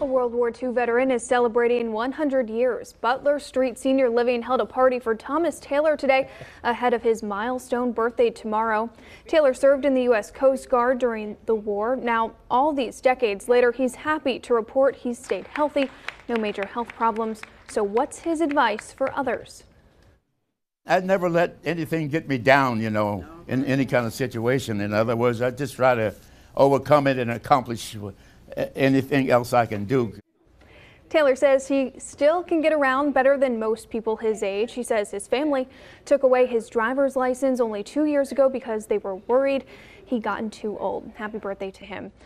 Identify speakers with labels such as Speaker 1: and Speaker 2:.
Speaker 1: A World War II veteran is celebrating 100 years. Butler Street Senior Living held a party for Thomas Taylor today ahead of his milestone birthday tomorrow. Taylor served in the U.S. Coast Guard during the war. Now, all these decades later, he's happy to report he's stayed healthy, no major health problems. So what's his advice for others?
Speaker 2: I'd never let anything get me down, you know, in any kind of situation. In other words, I just try to overcome it and accomplish anything else I can do.
Speaker 1: Taylor says he still can get around better than most people his age. He says his family took away his driver's license only two years ago because they were worried he'd gotten too old. Happy birthday to him.